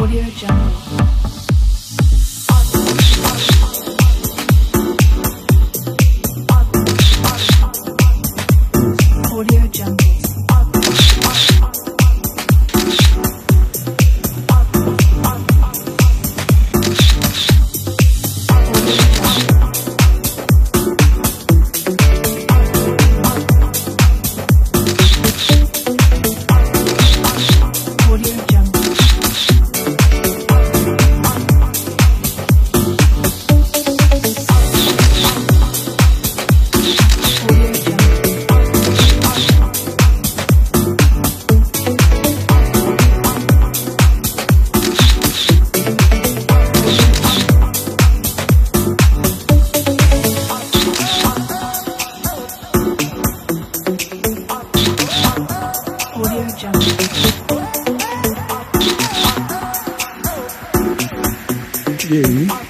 Audio Jungle. 业余。